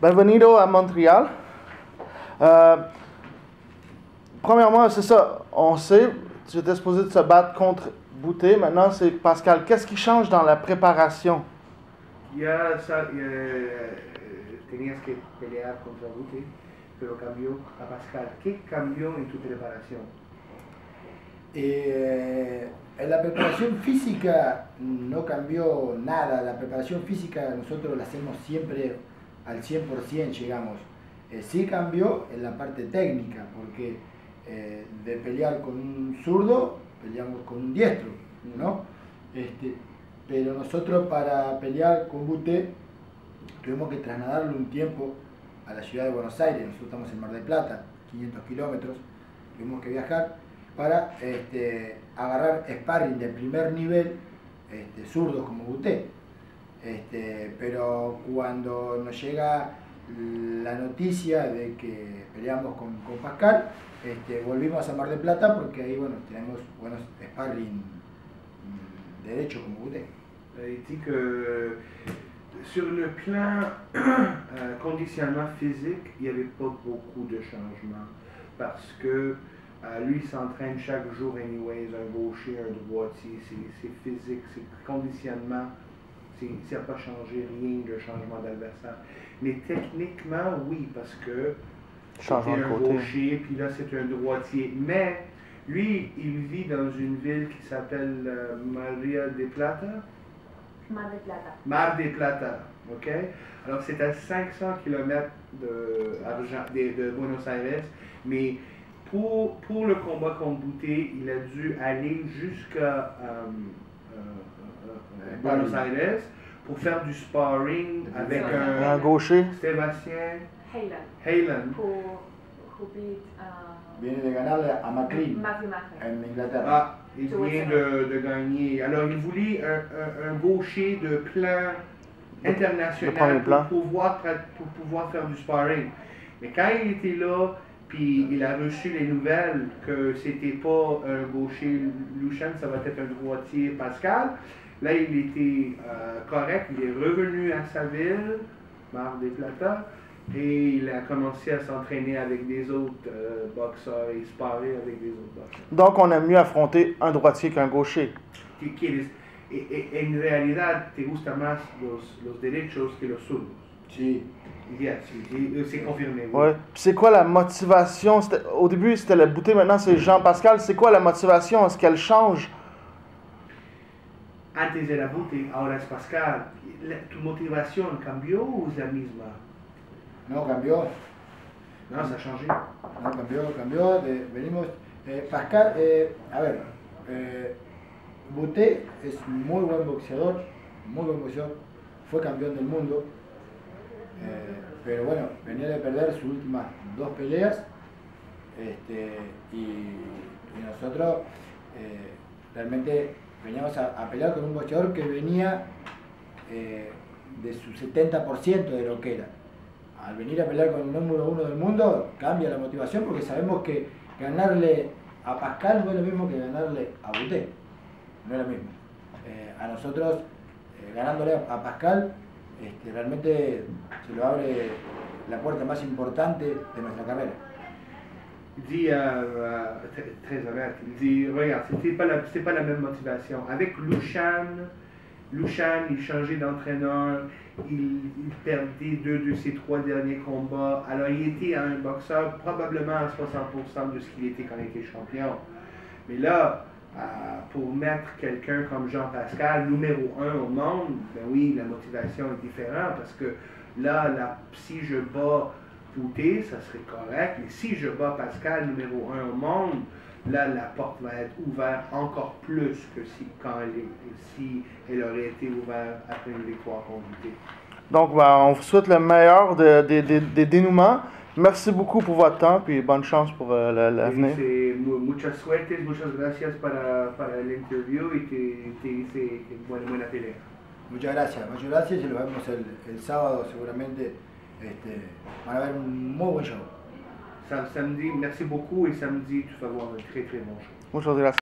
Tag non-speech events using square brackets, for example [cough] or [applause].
Bienvenido à Montréal. Euh, premièrement, c'est ça. On sait, tu étais supposé de se battre contre Bouté. Maintenant, c'est Pascal. Qu'est-ce qui change dans la préparation? Ya eh, tenías que pelear contra Bute, pero cambió a Pascal. ¿Qué cambió en tu preparación? Eh, en la preparación física no cambió nada. La preparación física nosotros la hacemos siempre al 100%, llegamos. Eh, sí cambió en la parte técnica, porque eh, de pelear con un zurdo, peleamos con un diestro, ¿no? Este, pero nosotros para pelear con Bute tuvimos que trasladarlo un tiempo a la ciudad de Buenos Aires. Nosotros estamos en Mar del Plata, 500 kilómetros. Tuvimos que viajar para este, agarrar sparring de primer nivel, este, zurdos como Buté. Este, pero cuando nos llega la noticia de que peleamos con, con Pascal, este, volvimos a Mar del Plata porque ahí bueno, tenemos buenos sparring mm, derecho como. Euh, Il dit que sur le plan [coughs] euh, conditionnement physique, il n'y avait pas beaucoup de changements parce que euh, lui s'entraîne chaque jour anyways, un gaucher, un droitier, c'est physique, c'est conditionnement, c'est- ça n'a pas changé rien le changement d'adversaire. Mais techniquement, oui, parce que c'était de un côté. gaucher, puis là c'est un droitier. Mais lui, il vit dans une ville qui s'appelle euh, Maria de Plata? Mar del Plata. Mar de Plata, ok? Alors c'est à 500 km de, Argent- de, de Buenos Aires, mais pour, pour le combat contre Bouté, il a dû aller jusqu'à euh, euh, Buenos Aires pour faire du sparring avec Un un gaucher. Sébastien Haylan, Halen. who, who beat uh, Viene de McLean Matthew Matthew. en Inglaterra. Ah, il vient de, de gagner. Alors, il voulait un, un- un gaucher de plan international plan. pour pouvoir, pour pouvoir faire du sparring. Mais quand il était là, puis il a reçu les nouvelles que c'était pas un gaucher Luchan, ça va être un droitier Pascal, là, il était euh, correct. Il est revenu à sa ville, Mar del Plata, et il a commencé à s'entraîner avec des autres euh, boxeurs et sparer avec des autres boxeurs. Donc, on aime mieux affronter un droitier qu'un gaucher. en realidad te gustan más los, los derechos que los zurdos. Sí, Yes, sí, c'est confirmé. oui. Ouais. C'est quoi la motivation? Au début, c'était le Bouté, maintenant c'est Jean-Pascal. C'est quoi la motivation? Est-ce qu'elle change? Antes era Bute, ahora es Pascal. ¿Tu motivación cambió o es la misma? no cambió, No, ça a changé. no cambió, cambió. de- venimos, eh, Pascal, eh, a ver, eh, Buté es muy buen boxeador, muy buen boxeador, fue campeón del mundo, eh, pero bueno, venía de perder sus últimas dos peleas este, y, y nosotros eh, realmente veníamos a, a pelear con un boxeador que venía eh, de su 70% de lo que era. Al venir a pelear con el número uno del mundo, cambia la motivación porque sabemos que ganarle a Pascal no es lo mismo que ganarle a Buté. No es lo mismo. Eh, a nosotros, eh, ganándole a, a Pascal, este, realmente se lo abre la puerta más importante de nuestra carrera. Il dit, euh, euh, très, honnête, il dit, regarde, c'était pas la, pas la même motivation. Avec Lushan, Lushan, il changeait d'entraîneur, il, perdait deux de ses trois derniers combats. Alors, il était un boxeur probablement à 60% de ce qu'il était quand il était champion. Mais là, euh, pour mettre quelqu'un comme Jean-Pascal, numéro un au monde, ben oui, la motivation est différente parce que là, la- si je bats Ça serait correct, mais si je bats Pascal, numéro un au monde, là, la porte va être ouverte encore plus que si, quand elle, est- si elle aurait été ouverte après une victoire contre Pouté. Donc, ben, on vous souhaite le meilleur de- de- de- des dénouements. Merci beaucoup pour votre temps, puis bonne chance pour euh, l'avenir. Dice, "Mu- muchas suertes, muchas gracias para, para el interview y te, te dice buena, buena pelea. Muchas gracias, muchas gracias y lo vemos el, el sábado seguramente. Este, van a ver un muy buen show. Sam- Samedi, merci beaucoup et samedi, tu vas voir un très très bon show. Muchas gracias.